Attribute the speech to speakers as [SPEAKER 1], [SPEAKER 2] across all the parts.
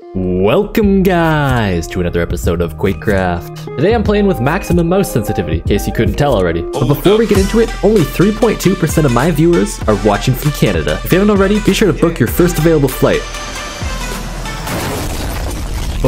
[SPEAKER 1] Welcome guys to another episode of Quakecraft. Today I'm playing with maximum mouse sensitivity, in case you couldn't tell already. But before we get into it, only 3.2% of my viewers are watching from Canada. If you haven't already, be sure to book your first available flight.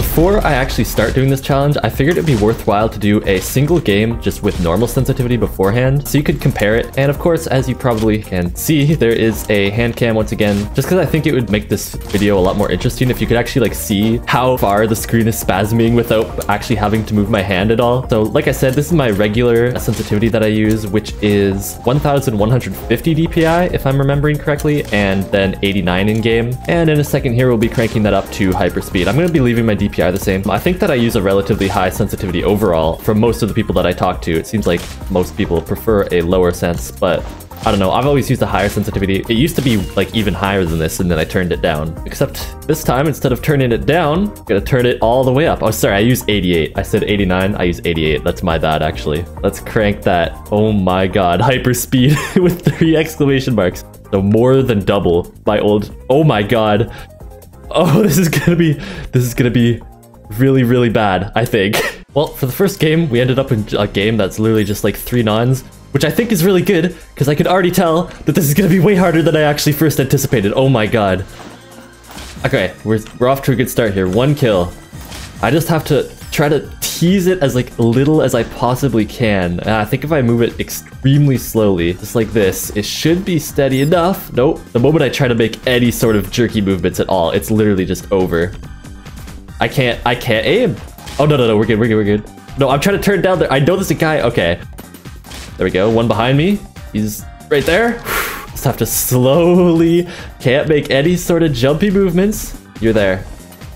[SPEAKER 1] Before I actually start doing this challenge, I figured it'd be worthwhile to do a single game just with normal sensitivity beforehand, so you could compare it. And of course, as you probably can see, there is a hand cam once again, just because I think it would make this video a lot more interesting if you could actually like see how far the screen is spasming without actually having to move my hand at all. So like I said, this is my regular sensitivity that I use, which is 1150 DPI, if I'm remembering correctly, and then 89 in game. And in a second here, we'll be cranking that up to hyper speed. I'm going to be leaving my DPI the same. I think that I use a relatively high sensitivity overall for most of the people that I talk to. It seems like most people prefer a lower sense, but I don't know, I've always used a higher sensitivity. It used to be like even higher than this and then I turned it down. Except this time, instead of turning it down, I'm gonna turn it all the way up. Oh, sorry, I use 88. I said 89, I use 88. That's my bad, actually. Let's crank that. Oh my god, hyper speed with three exclamation marks. So more than double my old, oh my god. Oh, this is gonna be, this is gonna be really, really bad, I think. Well, for the first game, we ended up in a game that's literally just like three nons, which I think is really good, because I could already tell that this is gonna be way harder than I actually first anticipated. Oh my god. Okay, we're, we're off to a good start here. One kill. I just have to try to tease it as like little as I possibly can. And I think if I move it extremely slowly, just like this, it should be steady enough. Nope. The moment I try to make any sort of jerky movements at all, it's literally just over. I can't, I can't aim. Oh, no, no, no, we're good, we're good, we're good. No, I'm trying to turn down there. I know there's a guy. Okay. There we go. One behind me. He's right there. Just have to slowly, can't make any sort of jumpy movements. You're there.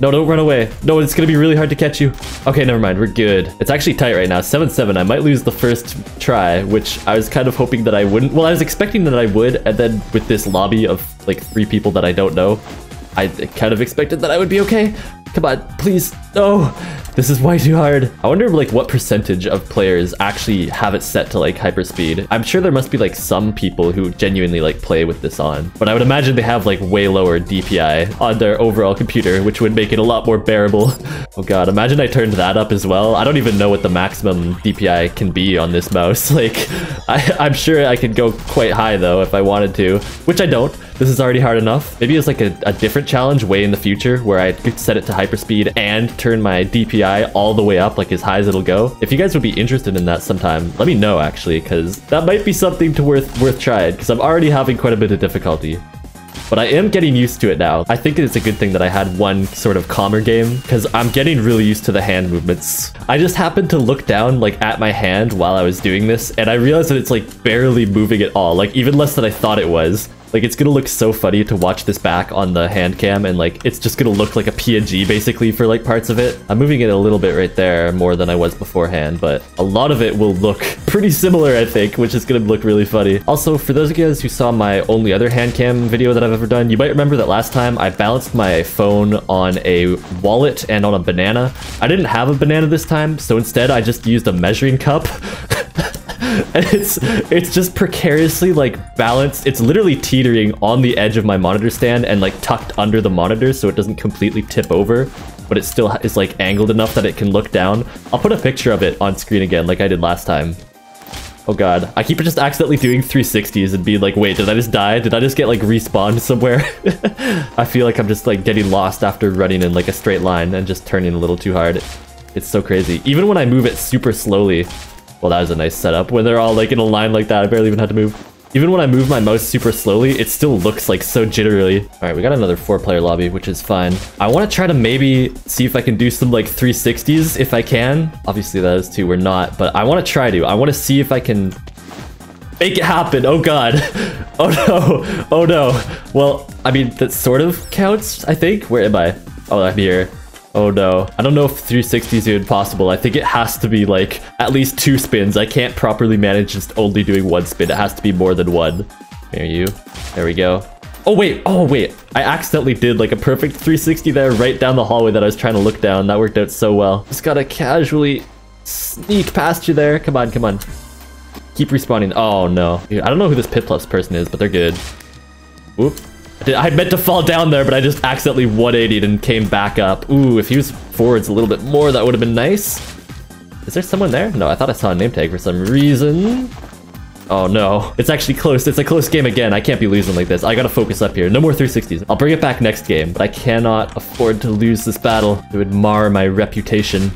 [SPEAKER 1] No, don't run away. No, it's gonna be really hard to catch you. Okay, never mind. We're good. It's actually tight right now. 7-7. I might lose the first try, which I was kind of hoping that I wouldn't. Well, I was expecting that I would, and then with this lobby of like three people that I don't know, I kind of expected that I would be okay. Come on, please. No, this is way too hard. I wonder like what percentage of players actually have it set to like hyperspeed. I'm sure there must be like some people who genuinely like play with this on, but I would imagine they have like way lower DPI on their overall computer, which would make it a lot more bearable. Oh god, imagine I turned that up as well. I don't even know what the maximum DPI can be on this mouse. Like, I, I'm sure I could go quite high though if I wanted to, which I don't. This is already hard enough. Maybe it's like a, a different challenge way in the future where I could set it to hyperspeed and turn my DPI all the way up like as high as it'll go. If you guys would be interested in that sometime, let me know actually, because that might be something to worth worth trying because I'm already having quite a bit of difficulty. But I am getting used to it now. I think it's a good thing that I had one sort of calmer game because I'm getting really used to the hand movements. I just happened to look down like at my hand while I was doing this and I realized that it's like barely moving at all, like even less than I thought it was. Like, it's gonna look so funny to watch this back on the hand cam, and like, it's just gonna look like a PNG basically for like parts of it. I'm moving it a little bit right there more than I was beforehand, but a lot of it will look pretty similar, I think, which is gonna look really funny. Also, for those of you guys who saw my only other hand cam video that I've ever done, you might remember that last time I balanced my phone on a wallet and on a banana. I didn't have a banana this time, so instead I just used a measuring cup. and it's it's just precariously like balanced. It's literally teetering on the edge of my monitor stand and like tucked under the monitor so it doesn't completely tip over, but it still is like angled enough that it can look down. I'll put a picture of it on screen again like I did last time. Oh god, I keep just accidentally doing 360s and being like, wait, did I just die? Did I just get like respawned somewhere? I feel like I'm just like getting lost after running in like a straight line and just turning a little too hard. It's so crazy. Even when I move it super slowly, well, that was a nice setup. When they're all like in a line like that, I barely even had to move. Even when I move my mouse super slowly, it still looks like so jittery. All right, we got another four player lobby, which is fine. I want to try to maybe see if I can do some like 360s if I can. Obviously those two were not, but I want to try to. I want to see if I can make it happen. Oh God. Oh no. Oh no. Well, I mean, that sort of counts, I think. Where am I? Oh, I'm here. Oh no. I don't know if 360 is even possible. I think it has to be like at least two spins. I can't properly manage just only doing one spin. It has to be more than one. There you. There we go. Oh wait, oh wait. I accidentally did like a perfect 360 there right down the hallway that I was trying to look down. That worked out so well. Just gotta casually sneak past you there. Come on, come on. Keep respawning. Oh no. I don't know who this Pit Plus person is, but they're good. Whoop. I meant to fall down there, but I just accidentally 180'd and came back up. Ooh, if he was forwards a little bit more, that would have been nice. Is there someone there? No, I thought I saw a name tag for some reason. Oh no, it's actually close. It's a close game again. I can't be losing like this. I gotta focus up here. No more 360s. I'll bring it back next game, but I cannot afford to lose this battle. It would mar my reputation.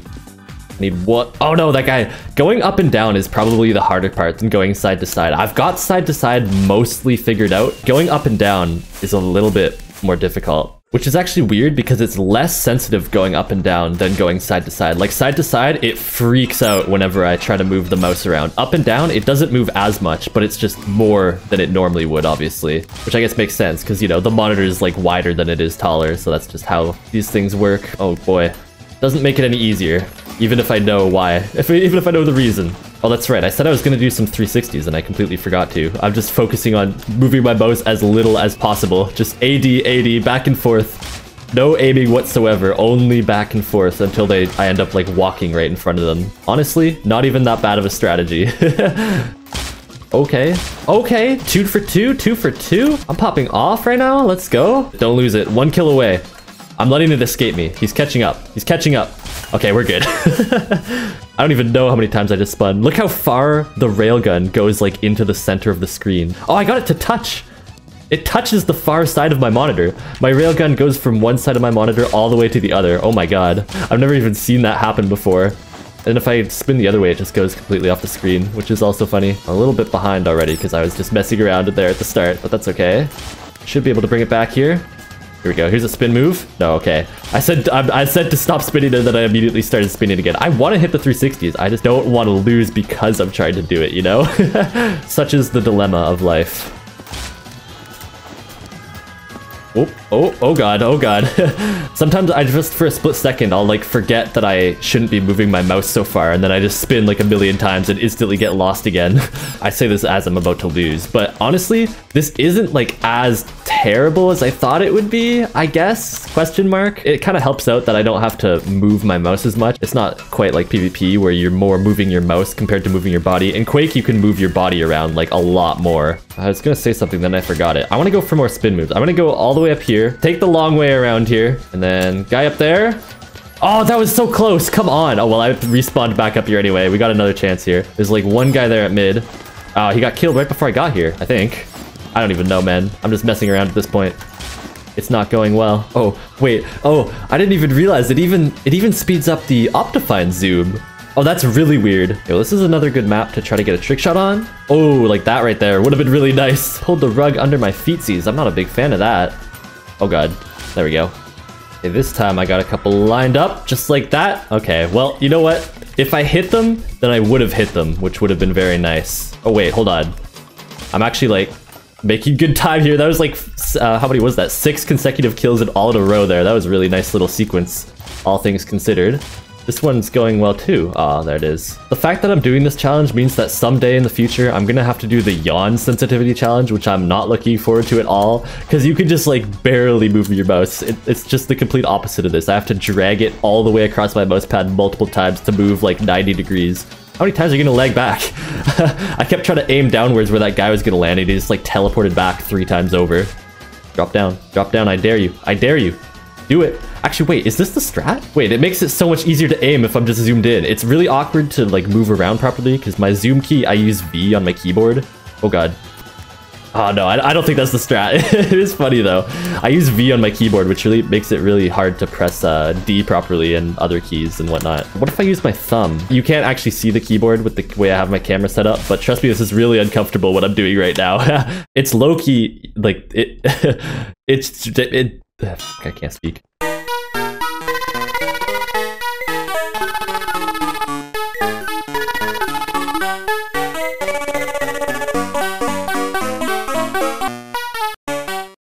[SPEAKER 1] Need what? Oh no, that guy. Going up and down is probably the harder part than going side to side. I've got side to side mostly figured out. Going up and down is a little bit more difficult. Which is actually weird because it's less sensitive going up and down than going side to side. Like side to side, it freaks out whenever I try to move the mouse around. Up and down, it doesn't move as much, but it's just more than it normally would, obviously. Which I guess makes sense because, you know, the monitor is like wider than it is taller. So that's just how these things work. Oh boy. Doesn't make it any easier, even if I know why. If, even if I know the reason. Oh, that's right. I said I was going to do some 360s and I completely forgot to. I'm just focusing on moving my mouse as little as possible. Just AD, AD, back and forth. No aiming whatsoever, only back and forth until they I end up like walking right in front of them. Honestly, not even that bad of a strategy. okay. Okay, two for two, two for two. I'm popping off right now. Let's go. Don't lose it. One kill away. I'm letting it escape me. He's catching up. He's catching up. Okay, we're good. I don't even know how many times I just spun. Look how far the railgun goes like into the center of the screen. Oh, I got it to touch. It touches the far side of my monitor. My railgun goes from one side of my monitor all the way to the other. Oh my god. I've never even seen that happen before. And if I spin the other way, it just goes completely off the screen, which is also funny. I'm a little bit behind already because I was just messing around there at the start, but that's okay. Should be able to bring it back here. Here we go. Here's a spin move. No, okay. I said I, I said to stop spinning and then I immediately started spinning again. I want to hit the 360s. I just don't want to lose because I'm trying to do it, you know? Such is the dilemma of life. Oh, oh, oh god, oh god. Sometimes I just, for a split second, I'll like forget that I shouldn't be moving my mouse so far, and then I just spin like a million times and instantly get lost again. I say this as I'm about to lose, but honestly, this isn't like as terrible as I thought it would be, I guess, question mark. It kind of helps out that I don't have to move my mouse as much. It's not quite like PvP where you're more moving your mouse compared to moving your body. In Quake, you can move your body around like a lot more. I was gonna say something, then I forgot it. I wanna go for more spin moves. I'm gonna go all the way up here, take the long way around here, and then guy up there. Oh, that was so close. Come on. Oh, well, I respawned back up here anyway. We got another chance here. There's like one guy there at mid. Oh, he got killed right before I got here, I think. I don't even know, man. I'm just messing around at this point. It's not going well. Oh, wait. Oh, I didn't even realize it even it even speeds up the Optifine zoom. Oh, that's really weird. Yo, this is another good map to try to get a trick shot on. Oh, like that right there. Would have been really nice. Pulled the rug under my feetsies. I'm not a big fan of that. Oh god. There we go. Okay, this time I got a couple lined up, just like that. Okay, well, you know what? If I hit them, then I would have hit them, which would have been very nice. Oh wait, hold on. I'm actually like making good time here. That was like, uh, how many was that? Six consecutive kills in all in a row there. That was a really nice little sequence, all things considered. This one's going well too. Ah, there it is. The fact that I'm doing this challenge means that someday in the future, I'm gonna have to do the yawn sensitivity challenge, which I'm not looking forward to at all, because you can just like barely move your mouse. It, it's just the complete opposite of this. I have to drag it all the way across my mouse pad multiple times to move like 90 degrees. How many times are you gonna lag back? I kept trying to aim downwards where that guy was gonna land and he just like teleported back three times over. Drop down, drop down, I dare you, I dare you. Do it. Actually, wait, is this the strat? Wait, it makes it so much easier to aim if I'm just zoomed in. It's really awkward to like move around properly because my zoom key, I use V on my keyboard. Oh God. Oh no, I, I don't think that's the strat. it is funny though. I use V on my keyboard, which really makes it really hard to press uh, D properly and other keys and whatnot. What if I use my thumb? You can't actually see the keyboard with the way I have my camera set up, but trust me, this is really uncomfortable what I'm doing right now. it's low key, like it, it's, it, I can't speak.